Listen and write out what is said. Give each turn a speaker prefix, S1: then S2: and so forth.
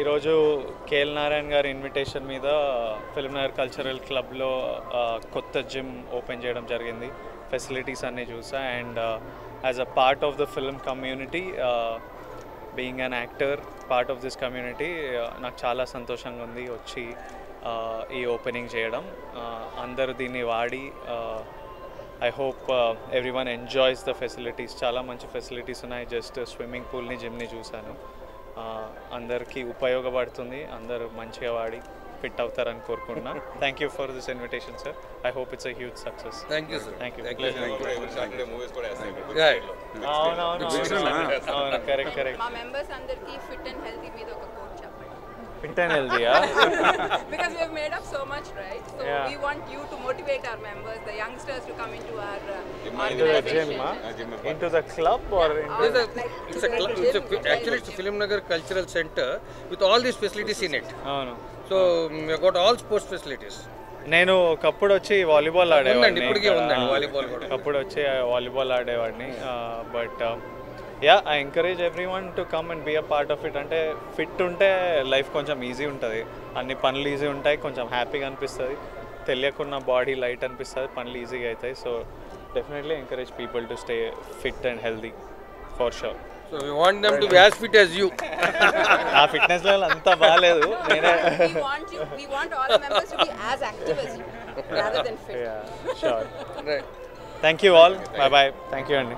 S1: ఈరోజు కేఎల్ నారాయణ గారి ఇన్విటేషన్ మీద ఫిల్మ్ కల్చరల్ క్లబ్లో కొత్త జిమ్ ఓపెన్ చేయడం జరిగింది. ఫెసిలిటీస్ అన్నీ చూసా and as a part of the film community being an actor part of this community నాకు చాలా సంతోషంగా ఉంది వచ్చి ఈ ఓపెనింగ్ చేయడం. అందరూ దీన్ని వాడి I hope everyone enjoys the facilities చాలా మంచి ఫెసిలిటీస్ ఉన్నాయి. జస్ట్ స్విమ్మింగ్ పూల్ని జిమ్ని చూశాను. అందరికీ ఉపయోగపడుతుంది. అందరూ మంచిగా వాడి ఫిట్ అవుతారని కోరుకుంటున్నా. Thank you for this invitation sir I hope it's huge success
S2: thank you
S1: you correct correct
S3: మా మెంబర్స్ అందరికి ఫిట్ అండ్ హెల్తీ మీద ఒక చెప్పండి
S1: ఫిట్ అండ్ హెల్తీయా
S3: because we have made up so much right so
S1: Yeah.
S3: we want you to motivate our members the youngsters to come into our uh,
S1: into the gym huh? into the club or into
S2: It's a,
S3: Like,
S2: it's a,
S3: like
S2: cl-
S3: gym,
S2: it's a, actually it's a Film Nagar Cultural Center with all these facilities in it.
S1: అవును
S2: So um, we got all sports facilities.
S1: నేను ఒకప్పుడు వచ్చి volleyball ఆడేవాడిని
S2: ఇప్పటికీ
S1: ఇక్కడ.
S2: ఉందండి
S1: ఆ,
S2: volleyball కూడా
S1: ఒకప్పుడు వచ్చి వాలీబాల్ ఆడేవాడిని but ya I encourage everyone to come and be a part of it అంటే ఫిట్ ఉంటే లైఫ్ కొంచెం ఈజీ ఉంటుంది. అన్ని పనులు ఈజీ ఉంటాయి కొంచెం హ్యాపీగా అనిపిస్తుంది. తెలియకున్న బాడీ లైట్ అనిపిస్తుంది పనులు ఈజీగా అవుతాయి. So definitely encourage people to stay fit and healthy for sure
S2: So we want them to be as fit as you.
S1: నా ఫిట్నెస్ లెవెల్ అంతా బాగాలేదు. నేనే
S3: we want you we want all our members to be as active as you rather than fit.
S1: Sure
S2: Right.
S1: Thank you all bye bye thank you అండి